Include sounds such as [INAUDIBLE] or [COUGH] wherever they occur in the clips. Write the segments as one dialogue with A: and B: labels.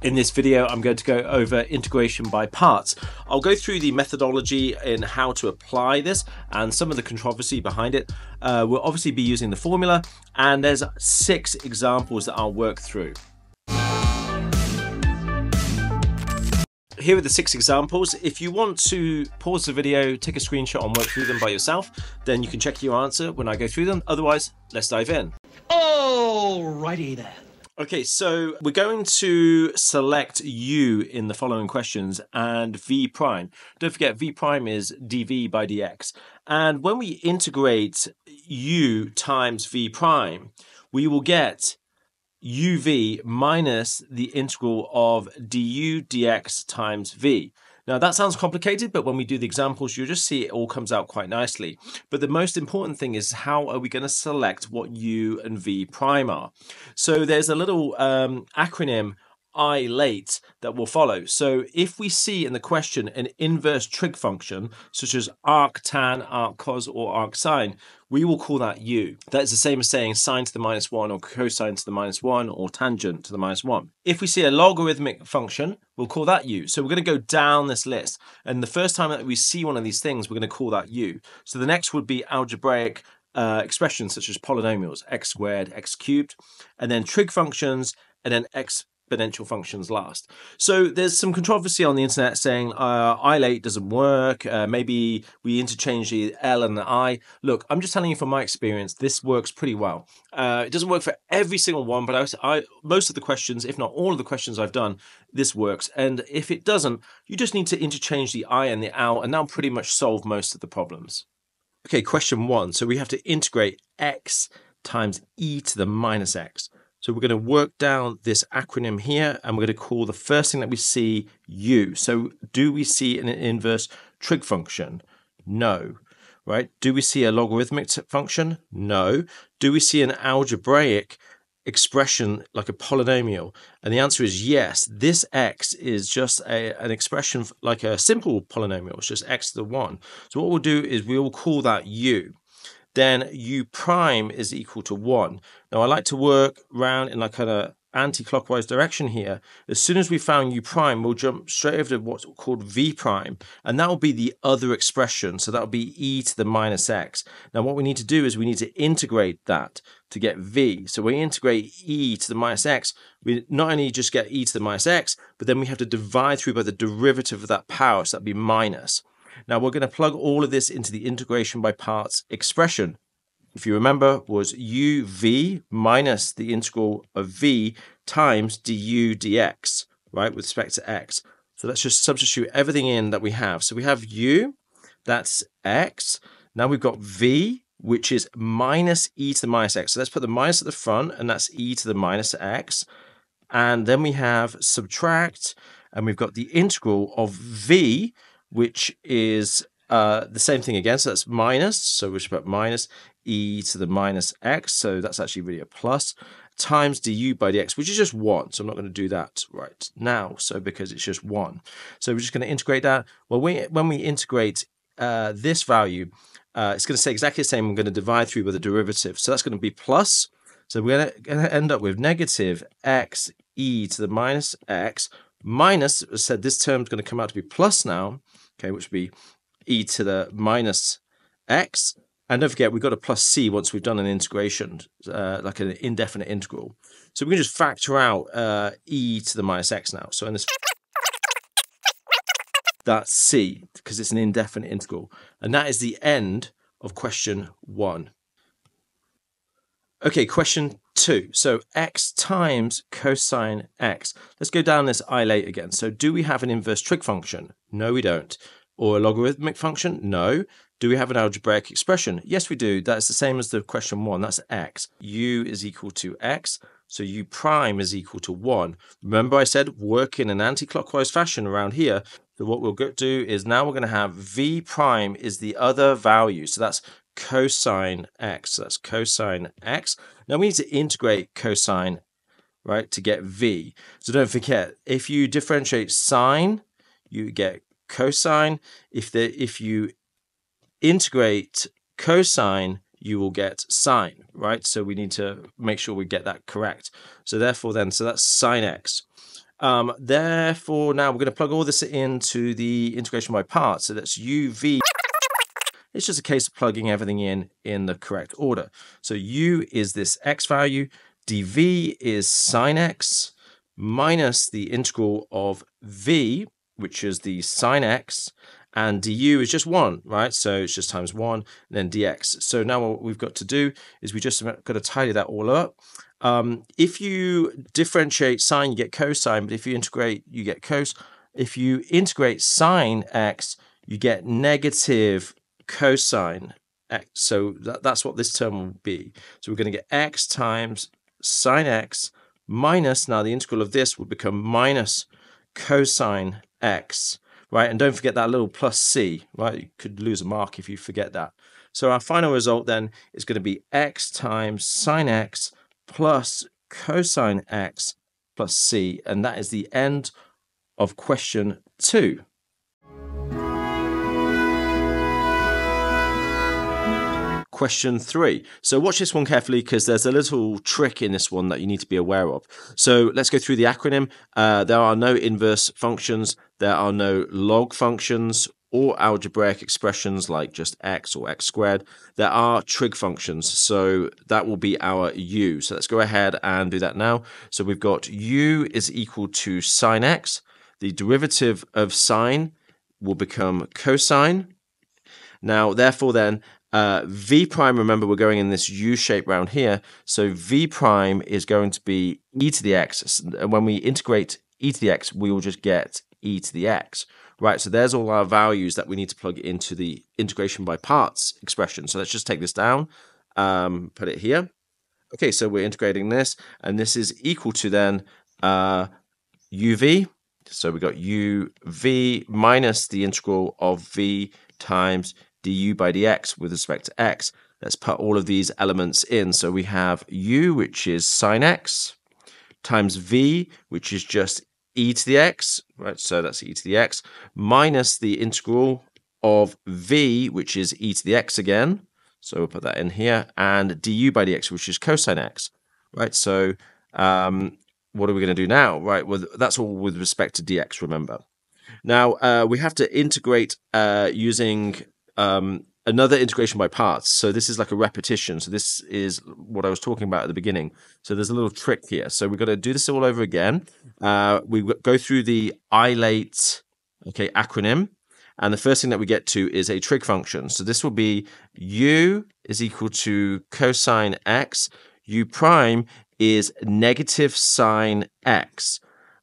A: In this video, I'm going to go over integration by parts. I'll go through the methodology in how to apply this and some of the controversy behind it. Uh, we'll obviously be using the formula and there's six examples that I'll work through. Here are the six examples. If you want to pause the video, take a screenshot and work through them by yourself, then you can check your answer when I go through them. Otherwise, let's dive in.
B: Alrighty then.
A: Okay, so we're going to select u in the following questions and v prime. Don't forget v prime is dv by dx. And when we integrate u times v prime, we will get uv minus the integral of du dx times v. Now that sounds complicated, but when we do the examples, you'll just see it all comes out quite nicely. But the most important thing is how are we going to select what u and v prime are? So there's a little um, acronym ILATE that will follow. So if we see in the question an inverse trig function, such as arc tan, arc cos, or arc sine, we will call that u. That is the same as saying sine to the minus 1 or cosine to the minus 1 or tangent to the minus 1. If we see a logarithmic function, we'll call that u. So we're going to go down this list. And the first time that we see one of these things, we're going to call that u. So the next would be algebraic uh, expressions such as polynomials, x squared, x cubed, and then trig functions, and then x exponential functions last. So there's some controversy on the internet saying uh, ILATE doesn't work. Uh, maybe we interchange the L and the I. Look, I'm just telling you from my experience, this works pretty well. Uh, it doesn't work for every single one, but I, I, most of the questions, if not all of the questions I've done, this works. And if it doesn't, you just need to interchange the I and the L, and that'll pretty much solve most of the problems. Okay, question one. So we have to integrate x times e to the minus x. So we're going to work down this acronym here and we're going to call the first thing that we see u. So do we see an inverse trig function? No. Right? Do we see a logarithmic function? No. Do we see an algebraic expression like a polynomial? And the answer is yes. This x is just a, an expression like a simple polynomial. It's just x to the 1. So what we'll do is we will call that u then u prime is equal to 1. Now I like to work round in like an anti-clockwise direction here. As soon as we found u prime, we'll jump straight over to what's called v prime, and that will be the other expression. So that will be e to the minus x. Now what we need to do is we need to integrate that to get v. So we integrate e to the minus x, we not only just get e to the minus x, but then we have to divide through by the derivative of that power, so that'd be minus. Now we're going to plug all of this into the integration by parts expression. If you remember, was uv minus the integral of v times du dx, right, with respect to x. So let's just substitute everything in that we have. So we have u, that's x. Now we've got v, which is minus e to the minus x. So let's put the minus at the front, and that's e to the minus x. And then we have subtract, and we've got the integral of v, which is uh, the same thing again. So that's minus. So we should put minus e to the minus x. So that's actually really a plus times du by dx, which is just 1. So I'm not going to do that right now. So because it's just 1. So we're just going to integrate that. Well, we, when we integrate uh, this value, uh, it's going to say exactly the same. I'm going to divide through with a derivative. So that's going to be plus. So we're going to end up with negative x e to the minus x minus, said, this term is going to come out to be plus now, okay, which would be e to the minus x. And don't forget, we've got a plus c once we've done an integration, uh, like an indefinite integral. So we can just factor out uh, e to the minus x now. So in this, that's c, because it's an indefinite integral. And that is the end of question one. Okay, question two. So x times cosine x. Let's go down this ILATE again. So do we have an inverse trig function? No, we don't. Or a logarithmic function? No. Do we have an algebraic expression? Yes, we do. That's the same as the question one. That's x. u is equal to x. So u prime is equal to 1. Remember I said work in an anti-clockwise fashion around here. So what we'll do is now we're going to have v prime is the other value. So that's cosine x. So that's cosine x. Now we need to integrate cosine, right, to get v. So don't forget, if you differentiate sine, you get cosine. If the if you integrate cosine, you will get sine, right? So we need to make sure we get that correct. So therefore then, so that's sine x. Um, therefore, now we're going to plug all this into the integration by parts. So that's uv. It's just a case of plugging everything in in the correct order. So u is this x value, dv is sine x minus the integral of v, which is the sine x, and du is just 1, right? So it's just times 1, and then dx. So now what we've got to do is we just got to tidy that all up. Um, if you differentiate sine, you get cosine, but if you integrate, you get cos. If you integrate sine x, you get negative cosine x. So that, that's what this term will be. So we're going to get x times sine x minus, now the integral of this will become minus cosine x, right? And don't forget that little plus c, right? You could lose a mark if you forget that. So our final result then is going to be x times sine x plus cosine x plus c. And that is the end of question two. Question three. So watch this one carefully because there's a little trick in this one that you need to be aware of. So let's go through the acronym. Uh, there are no inverse functions. There are no log functions or algebraic expressions like just x or x squared. There are trig functions, so that will be our u. So let's go ahead and do that now. So we've got u is equal to sine x. The derivative of sine will become cosine. Now, therefore, then, uh, v prime, remember, we're going in this u shape round here. So v prime is going to be e to the x. When we integrate e to the x, we will just get e to the x. Right, so there's all our values that we need to plug into the integration by parts expression. So let's just take this down, um, put it here. Okay, so we're integrating this, and this is equal to then uh, uv. So we got uv minus the integral of v times du by dx with respect to x. Let's put all of these elements in. So we have u, which is sine x, times v, which is just e to the x, right? So that's e to the x, minus the integral of v, which is e to the x again. So we'll put that in here, and du by dx, which is cosine x, right? So um, what are we going to do now, right? Well, that's all with respect to dx, remember. Now, uh, we have to integrate uh, using um, another integration by parts. So this is like a repetition. So this is what I was talking about at the beginning. So there's a little trick here. So we've got to do this all over again. Uh, we go through the ILATE okay, acronym. And the first thing that we get to is a trig function. So this will be u is equal to cosine x. u prime is negative sine x.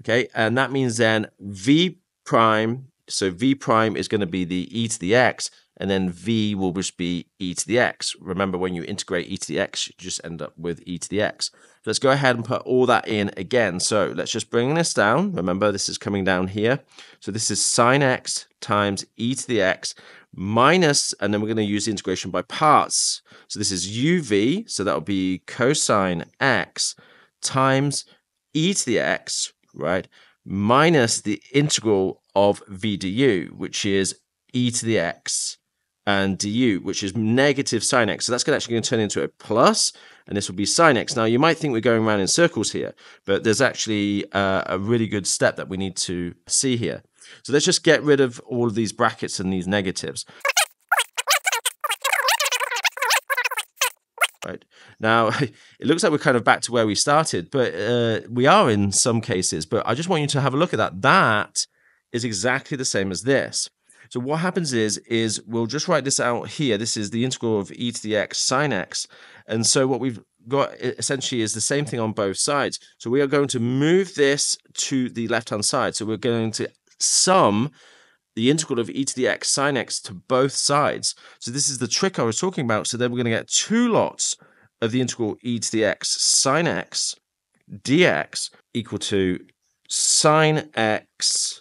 A: Okay, and that means then v prime, so v prime is going to be the e to the x and then v will just be e to the x. Remember, when you integrate e to the x, you just end up with e to the x. Let's go ahead and put all that in again. So let's just bring this down. Remember, this is coming down here. So this is sine x times e to the x minus, and then we're going to use the integration by parts. So this is uv, so that will be cosine x times e to the x, right, minus the integral of v du, which is e to the x and du, which is negative sine x. So that's actually going to turn into a plus, and this will be sine x. Now, you might think we're going around in circles here, but there's actually uh, a really good step that we need to see here. So let's just get rid of all of these brackets and these negatives. Right. Now, [LAUGHS] it looks like we're kind of back to where we started, but uh, we are in some cases. But I just want you to have a look at that. That is exactly the same as this. So what happens is, is we'll just write this out here. This is the integral of e to the x sine x. And so what we've got essentially is the same thing on both sides. So we are going to move this to the left-hand side. So we're going to sum the integral of e to the x sine x to both sides. So this is the trick I was talking about. So then we're going to get two lots of the integral e to the x sine x dx equal to sine x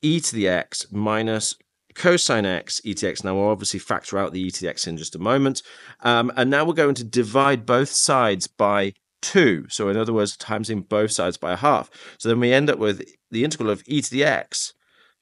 A: e to the x minus cosine x etx. Now we'll obviously factor out the etx in just a moment. Um, and now we're going to divide both sides by 2. So in other words, times in both sides by a half. So then we end up with the integral of e to the x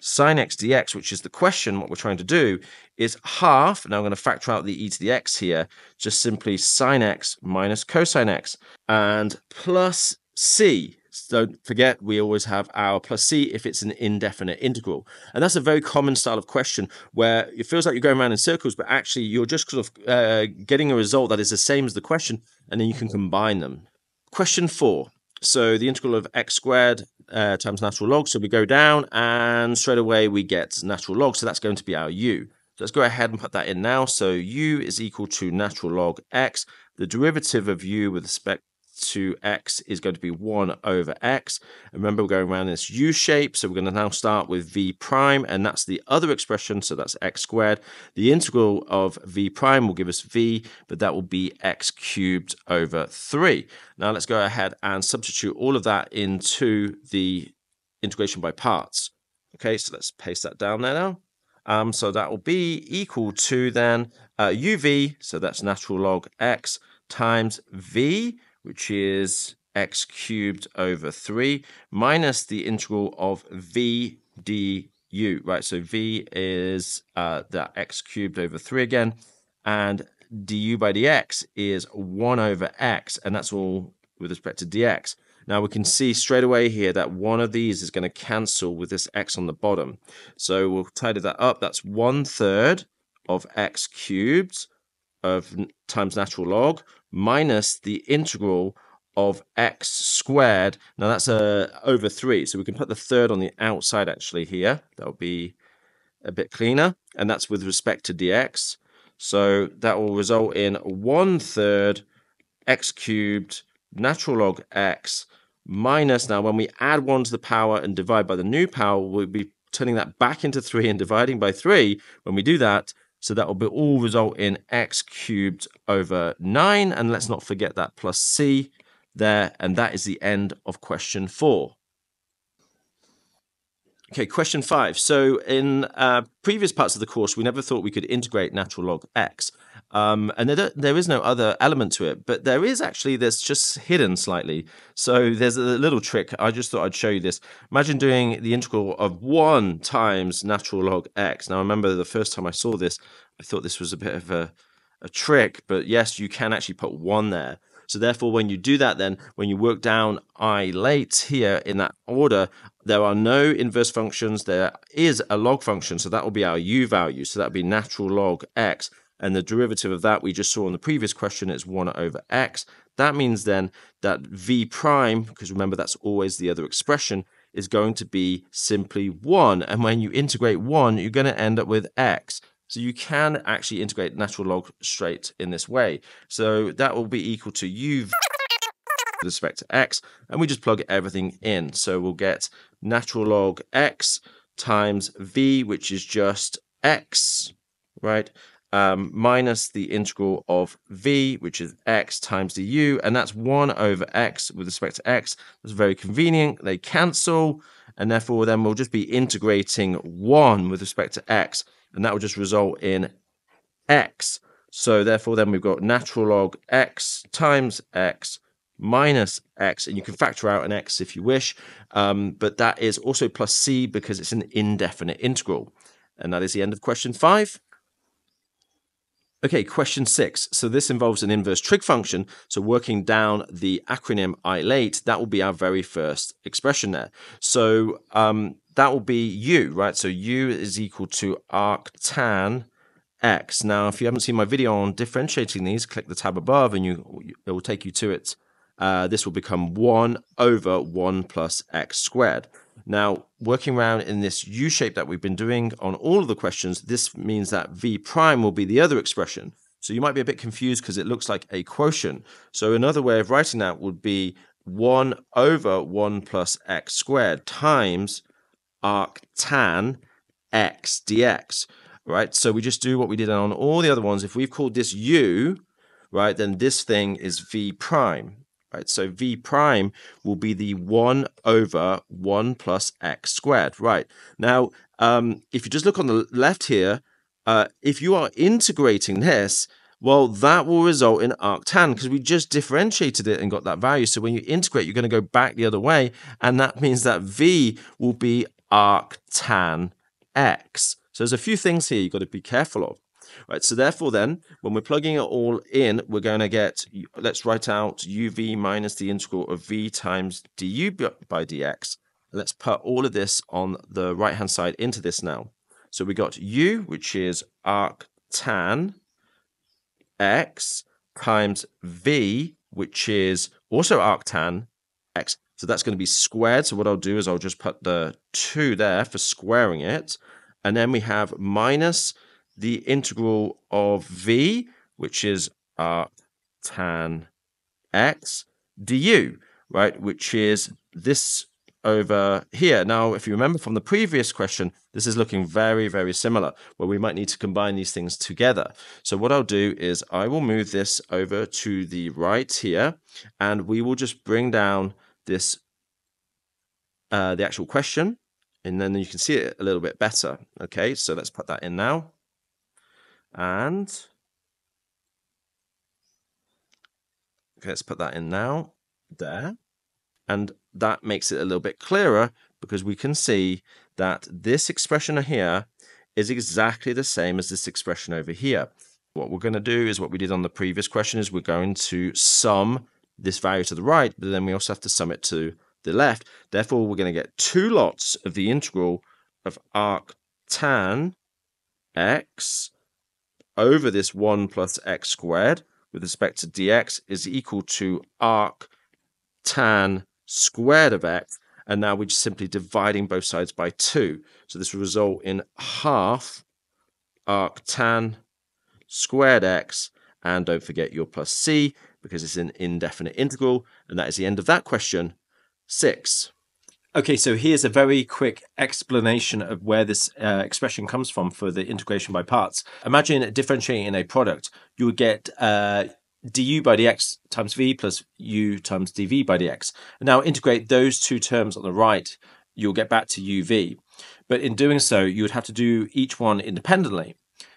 A: sine x dx, which is the question, what we're trying to do, is half. Now I'm going to factor out the e to the x here, just simply sine x minus cosine x, and plus c. don't forget, we always have our plus c if it's an indefinite integral. And that's a very common style of question where it feels like you're going around in circles, but actually you're just sort of uh, getting a result that is the same as the question, and then you can combine them. Question four. So the integral of x squared uh, times natural log. So we go down and straight away we get natural log. So that's going to be our u. So let's go ahead and put that in now. So u is equal to natural log x. The derivative of u with respect to x is going to be 1 over x. Remember, we're going around this u shape, so we're going to now start with v prime, and that's the other expression, so that's x squared. The integral of v prime will give us v, but that will be x cubed over 3. Now let's go ahead and substitute all of that into the integration by parts. Okay, so let's paste that down there now. Um, so that will be equal to then uh, uv, so that's natural log x, times v, which is x cubed over 3 minus the integral of v du, right? So v is uh, that x cubed over 3 again, and du by dx is 1 over x, and that's all with respect to dx. Now we can see straight away here that one of these is going to cancel with this x on the bottom. So we'll tidy that up. That's one third of x cubed of times natural log minus the integral of x squared. Now that's uh, over 3, so we can put the third on the outside actually here. That'll be a bit cleaner, and that's with respect to dx. So that will result in 1 third x cubed natural log x minus, now when we add 1 to the power and divide by the new power, we'll be turning that back into 3 and dividing by 3. When we do that, so that will be all result in x cubed over 9. And let's not forget that plus c there. And that is the end of question 4. Okay, question 5. So in uh, previous parts of the course, we never thought we could integrate natural log x. Um, and there, there is no other element to it, but there is actually this just hidden slightly. So there's a little trick. I just thought I'd show you this. Imagine doing the integral of 1 times natural log x. Now, I remember the first time I saw this, I thought this was a bit of a, a trick, but yes, you can actually put 1 there. So therefore, when you do that, then when you work down ILATE here in that order, there are no inverse functions. There is a log function, so that will be our u value. So that would be natural log x. And the derivative of that we just saw in the previous question is 1 over x. That means then that v prime, because remember that's always the other expression, is going to be simply 1. And when you integrate 1, you're going to end up with x. So you can actually integrate natural log straight in this way. So that will be equal to u with respect to x, and we just plug everything in. So we'll get natural log x times v, which is just x, right? um, minus the integral of v, which is x times the u, and that's 1 over x with respect to x. That's very convenient. They cancel, and therefore then we'll just be integrating 1 with respect to x, and that will just result in x. So therefore then we've got natural log x times x minus x, and you can factor out an x if you wish, um, but that is also plus c because it's an indefinite integral. And that is the end of question 5. Okay, question six. So this involves an inverse trig function. So working down the acronym ILATE, that will be our very first expression there. So um, that will be u, right? So u is equal to arctan x. Now, if you haven't seen my video on differentiating these, click the tab above and you it will take you to it. Uh, this will become 1 over 1 plus x squared. Now, working around in this U shape that we've been doing on all of the questions, this means that V prime will be the other expression. So you might be a bit confused because it looks like a quotient. So another way of writing that would be 1 over 1 plus x squared times arc tan x dx, right? So we just do what we did on all the other ones. If we've called this u, right, then this thing is v prime right? So v prime will be the 1 over 1 plus x squared, right? Now, um, if you just look on the left here, uh, if you are integrating this, well, that will result in arctan because we just differentiated it and got that value. So when you integrate, you're going to go back the other way, and that means that v will be arctan x. So there's a few things here you've got to be careful of. Right, so therefore then, when we're plugging it all in, we're going to get, let's write out uv minus the integral of v times du by dx. Let's put all of this on the right-hand side into this now. So we got u, which is arc tan x times v, which is also arctan x. So that's going to be squared. So what I'll do is I'll just put the 2 there for squaring it. And then we have minus the integral of v, which is arctan x du, right? Which is this over here. Now, if you remember from the previous question, this is looking very, very similar, where we might need to combine these things together. So what I'll do is I will move this over to the right here, and we will just bring down this, uh, the actual question, and then you can see it a little bit better. Okay, so let's put that in now. And okay, let's put that in now, there. And that makes it a little bit clearer because we can see that this expression here is exactly the same as this expression over here. What we're going to do is what we did on the previous question is we're going to sum this value to the right, but then we also have to sum it to the left. Therefore, we're going to get two lots of the integral of arc tan x over this 1 plus x squared with respect to dx is equal to arc tan squared of x, and now we're just simply dividing both sides by 2. So this will result in half arc tan squared x, and don't forget your plus c, because it's an indefinite integral, and that is the end of that question, 6. Okay, so here's a very quick explanation of where this uh, expression comes from for the integration by parts. Imagine differentiating in a product. You would get uh, du by dx times v plus u times dv by dx. Now integrate those two terms on the right, you'll get back to uv. But in doing so, you would have to do each one independently.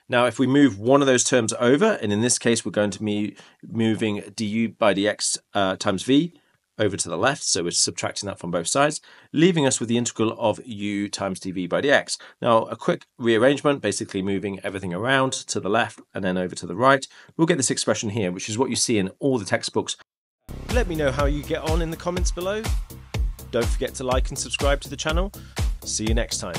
A: Now, if we move one of those terms over, and in this case, we're going to be moving du by dx uh, times v, over to the left, so we're subtracting that from both sides, leaving us with the integral of u times dv by dx. Now, a quick rearrangement, basically moving everything around to the left and then over to the right, we'll get this expression here, which is what you see in all the textbooks. Let me know how you get on in the comments below. Don't forget to like and subscribe to the channel. See you next time.